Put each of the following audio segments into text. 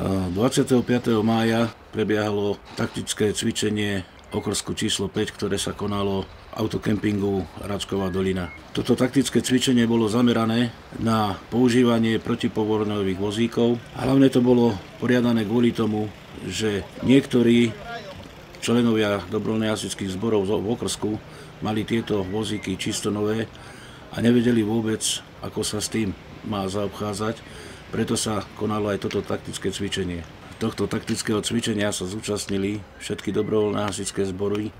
25. mája prebiehalo taktické cvičenie okrsku číslo 5, ktoré sa konalo autokempingu Račková dolina. Toto taktické cvičenie bolo zamerané na používanie protipovornových vozíkov. Hlavne to bolo poriadané kvôli tomu, že niektorí členovia dobrovoľných zborov v okrsku mali tieto vozíky čisto nové a nevedeli vôbec, ako sa s tým má zaobchádzať, preto sa konalo aj toto taktické cvičenie. Tohto taktického cvičenia sa zúčastnili všetky dobrovoľné hasičské zbory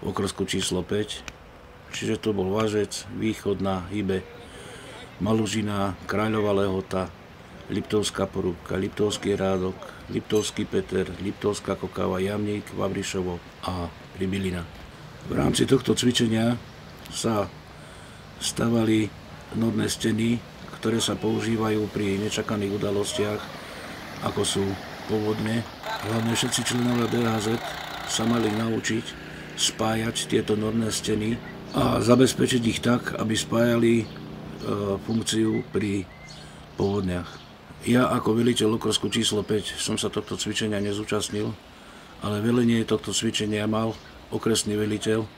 v okrsku číslo 5, čiže to bol Važec, Východná, Hybe, Malužina, Kráľová Lehota, Liptovská porúbka, Liptovský rádok, Liptovský Peter, Liptovská Kokava, Jamník, Vabrišovo a Pribilina. V rámci tohto cvičenia sa stavali nodné steny, ktoré sa používajú pri nečakaných udalostiach, ako sú povodne. Hlavne všetci členovia DHZ sa mali naučiť spájať tieto norné steny a zabezpečiť ich tak, aby spájali e, funkciu pri povodniach. Ja ako veliteľ okrsku číslo 5 som sa tohto cvičenia nezúčastnil, ale velenie tohto cvičenia mal okresný veliteľ,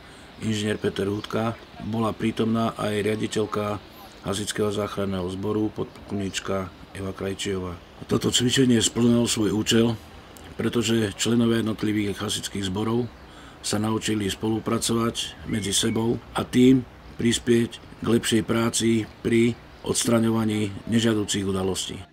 inžinier Peter Hudka, bola prítomná aj riaditeľka Hasického záchranného zboru, podplukovníčka Eva Krajčiová. Toto cvičenie splnilo svoj účel, pretože členovia jednotlivých hasických zborov sa naučili spolupracovať medzi sebou a tým prispieť k lepšej práci pri odstraňovaní nežiaducich udalostí.